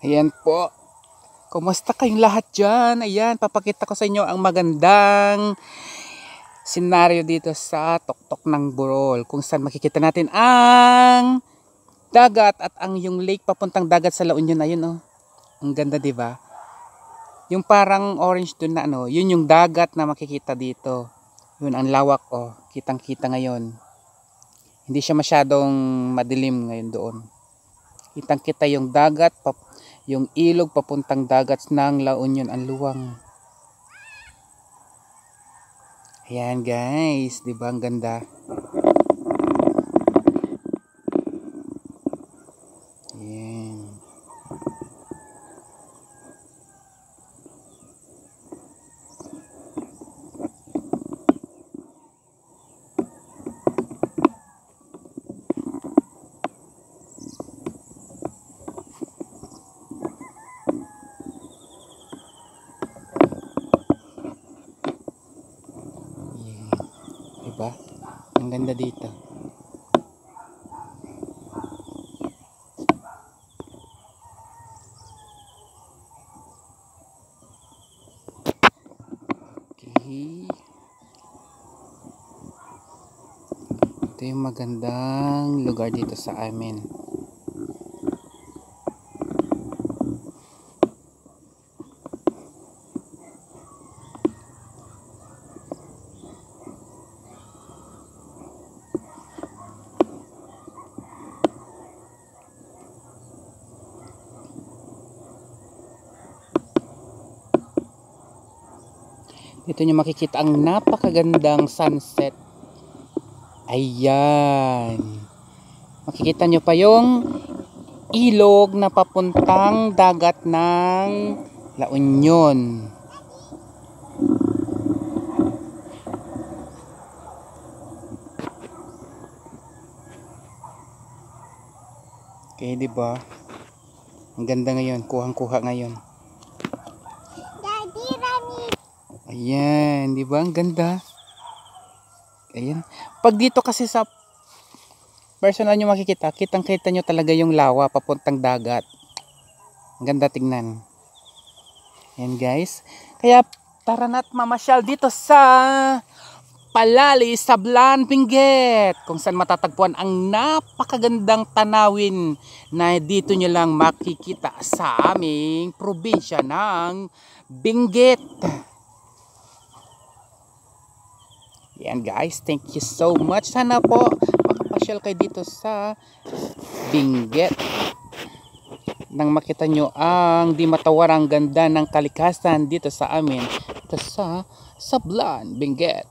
Ayan po. Kumusta kayong lahat dyan? Ayan, papakita ko sa inyo ang magandang senaryo dito sa Tuktok ng Burol. Kung saan makikita natin ang dagat at ang yung lake papuntang dagat sa La Union. Ayun oh. Ang ganda ba? Yung parang orange dun na ano, yun yung dagat na makikita dito. Yun ang lawak oh, kitang-kita ngayon. Hindi siya masyadong madilim ngayon doon. Kitang-kita yung dagat, yung ilog papuntang dagat ng La Union, ang luwang. Ayan guys, di ba ang ganda? Diba? Ang ganda dito. Okay. Ito yung magandang lugar dito sa amin. Dito nyo makikita ang napakagandang sunset. Ayan. Makikita nyo pa yung ilog na papuntang dagat ng La Union. Okay, di ba? Ang ganda ngayon, kuhang-kuha ngayon. Ayan, di ba? Ang ganda. Ayan. Pag dito kasi sa personal nyo makikita, kitang kita nyo talaga yung lawa papuntang dagat. Ang ganda tingnan. Ayan guys. Kaya tara na't mamasyal dito sa Palali, Sablan, Benguet. Kung saan matatagpuan ang napakagandang tanawin na dito nyo lang makikita sa aming probinsya ng Benguet. Yan guys, thank you so much. Sana po makapasyal kayo dito sa Benguet. Nang makita nyo ang di matawarang ganda ng kalikasan dito sa amin. Dito sa Sablan, Benguet.